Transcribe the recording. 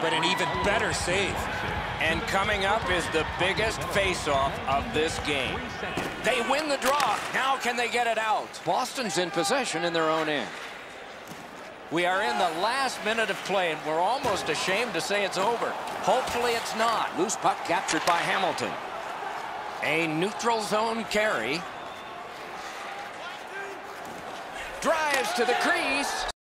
but an even better save. And coming up is the biggest face-off of this game. They win the draw. Now can they get it out? Boston's in possession in their own end. We are in the last minute of play, and we're almost ashamed to say it's over. Hopefully it's not. Loose puck captured by Hamilton. A neutral zone carry. Drives to the crease.